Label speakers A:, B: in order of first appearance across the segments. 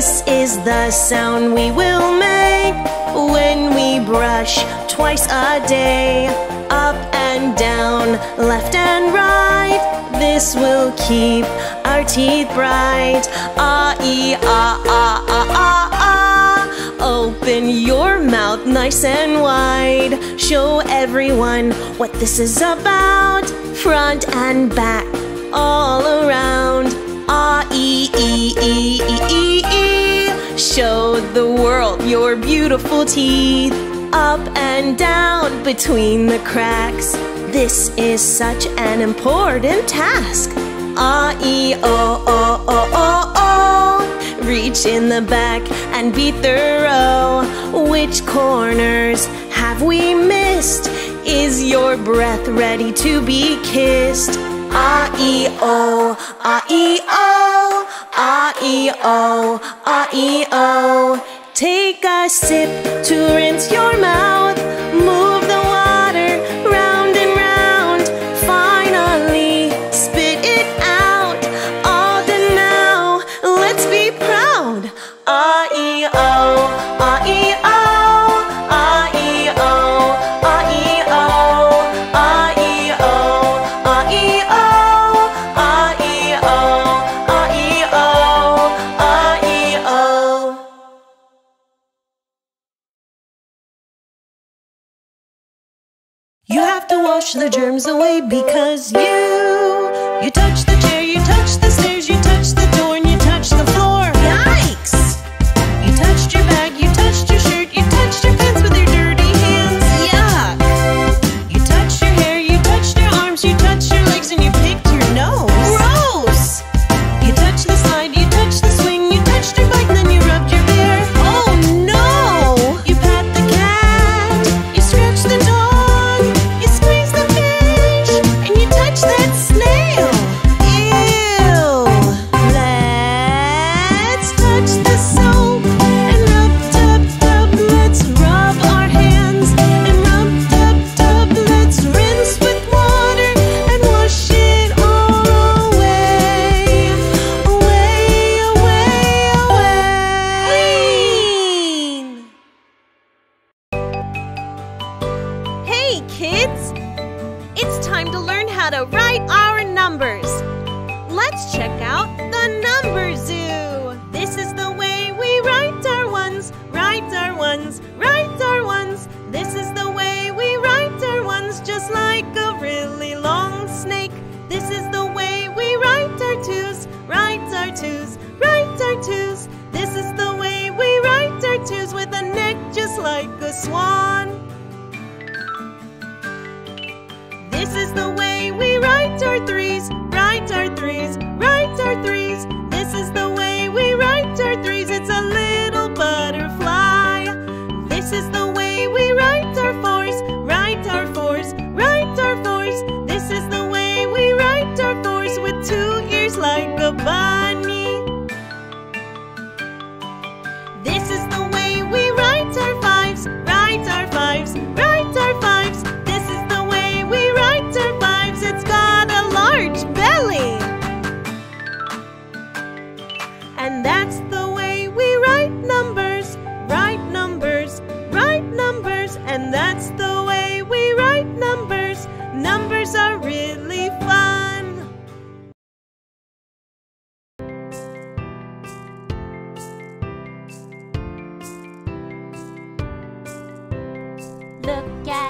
A: This is the sound we will make when we brush twice a day. Up and down, left and right. This will keep our teeth bright. Ah, a E A ah, A ah, A A A. Open your mouth nice and wide. Show everyone what this is about. Front and back, all around. Ah, e, e, e, e, e, e. Show the world your beautiful teeth. Up and down between the cracks. This is such an important task. Ah, e, o, o, o, o, o. Reach in the back and be thorough. Which corners have we missed? Is your breath ready to be kissed? Ah, e, o, ah, e, o, ah, e, o, ah, e, o. Take a sip to rinse your mouth. Wash the germs away because you you touch the chair, you touch the stairs, to write our numbers. Let's check out the number zoo. This is the way we write our ones, write our ones, write our ones. This is the way we write our ones, just like a really long snake. This is the way we write our twos, write our twos, write our twos. This is the way we write our twos with a neck just like a swan. This is the way are threes, rhymes are threes, rides are threes.
B: Look at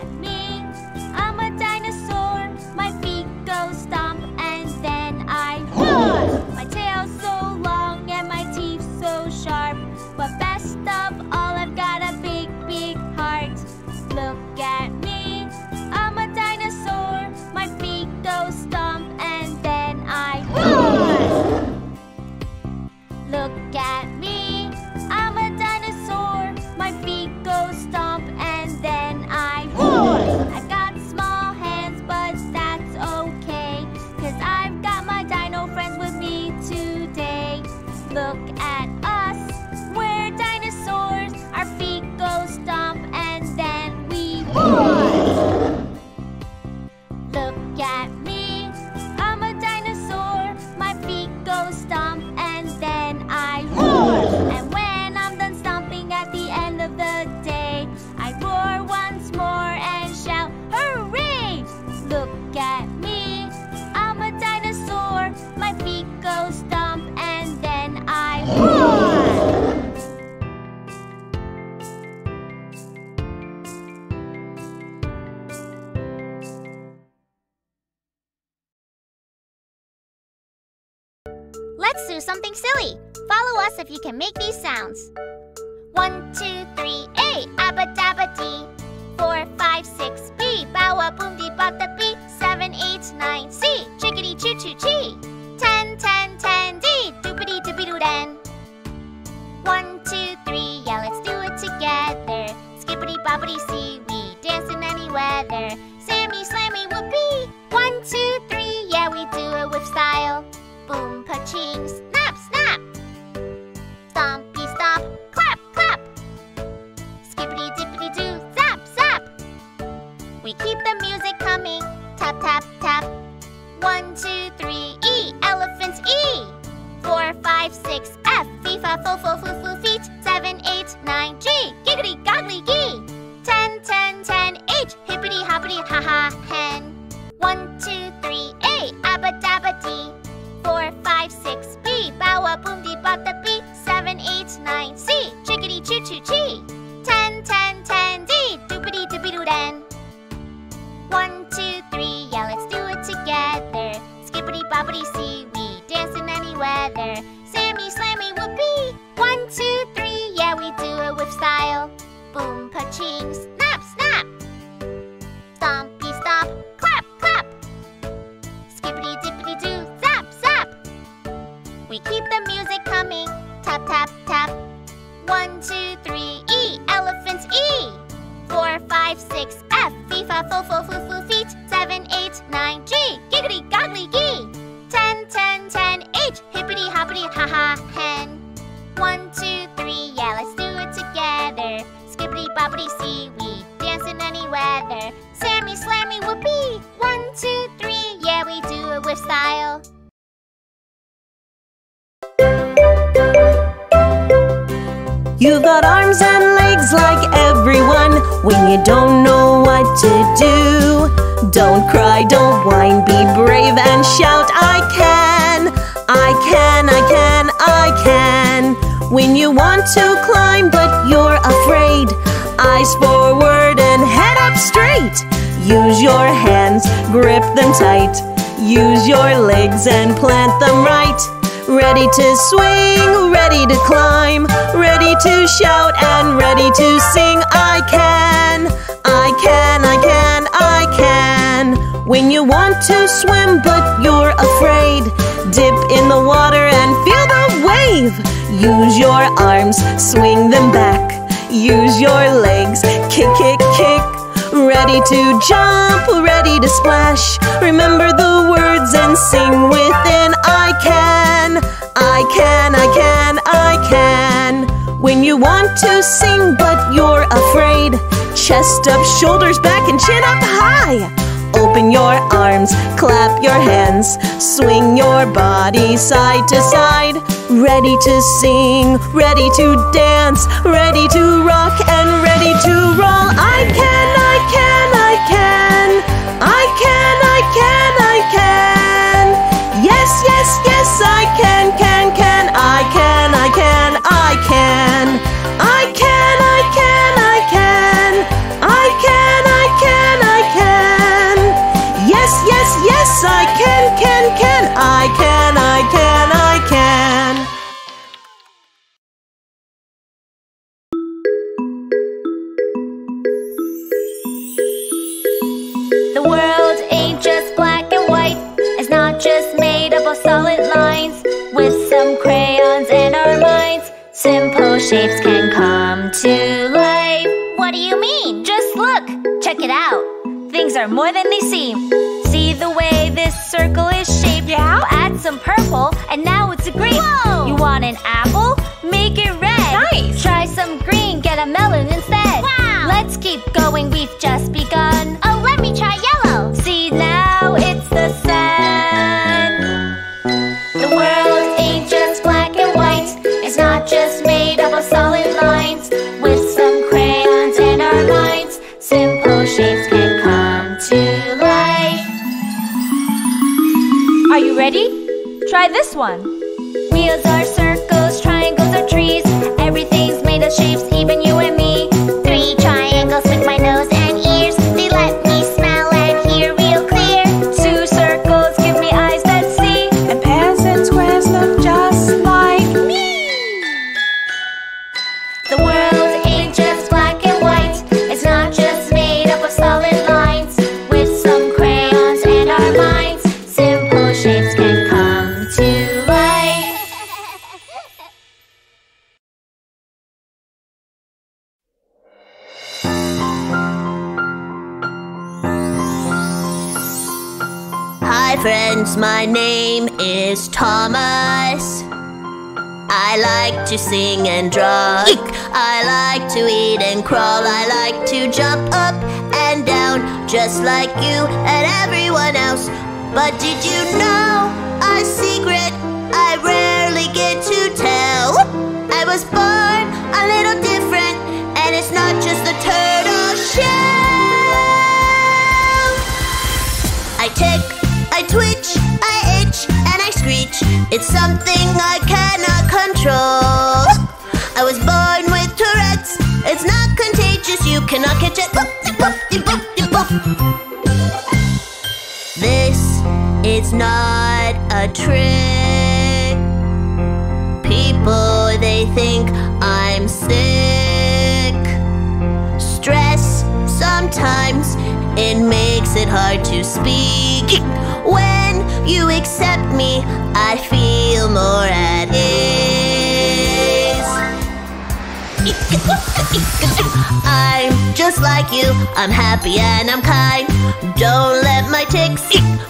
C: something silly. Follow us if you can make these sounds. One, fo, fo, foo, foo, feet. Seven, eight, nine, G, giggity, goggly, gee. Ten, ten, ten, H, hippity, hoppity, ha, ha, hen. One, two, three, yeah, let's do it together. Skippity, boppity, see, we dance in any weather. Sammy, slammy, whoopee. One, two, three, yeah, we do it with style.
A: You've got arms and legs like everyone when you don't know. Don't cry, don't whine, be brave and shout, I can, I can, I can, I can. When you want to climb but you're afraid, eyes forward and head up straight. Use your hands, grip them tight. Use your legs and plant them right. Ready to swing, ready to climb, ready to shout and ready to sing. I can, swim but you're afraid, dip in the water and feel the wave. Use your arms, swing them back. Use your legs, kick, kick, kick. Ready to jump, ready to splash. Remember the words and sing within. I can, I can, I can, I can. When you want to sing but you're afraid, chest up, shoulders back, and chin up high. Open your arms, clap your hands, swing your body side to side. Ready to sing, ready to dance, ready to rock, and ready to roll. I can, I can,
C: are more than they seem. See the way this circle is shaped? Yeah. We'll add some purple, and now it's a grape.
D: Whoa!
C: You want an apple? Make it red.
A: Nice.
C: Try some green, get a melon instead.
D: Wow!
C: Let's keep going, we've just begun.
D: Try
C: this one. Wheels are circles, triangles are trees. Everything's made of shapes,
D: is Thomas. I like to sing and draw. I like to eat and crawl. I like to jump up and down, just like you and everyone else. But did you know a secret I rarely get to tell? I was born a little different, and it's not just the turtle It's something I cannot control. I was born with Tourette's. It's not contagious. You cannot catch it. This is not a trick. People, they think I'm sick. Stress sometimes it makes it hard to speak. When you accept me, I feel more at ease. I'm just like you, I'm happy and I'm kind. Don't let my tics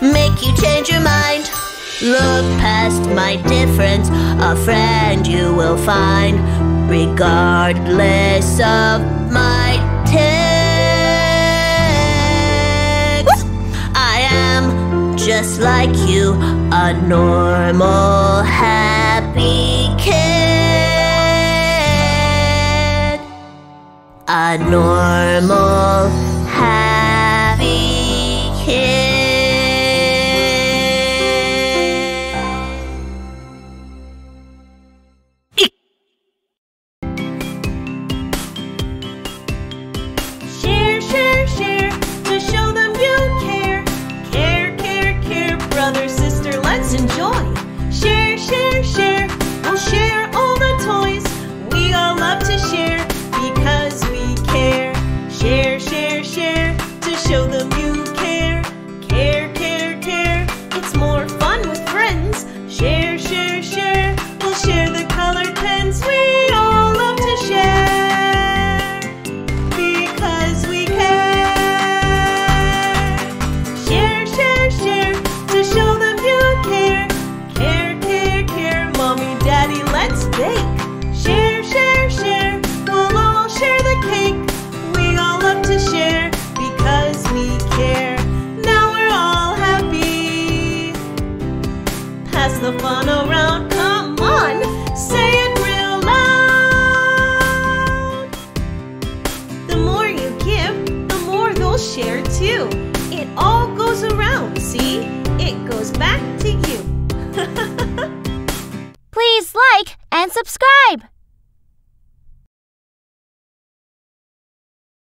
D: make you change your mind. Look past my difference, a friend you will find, regardless of my just like you, a normal, happy kid. A normal,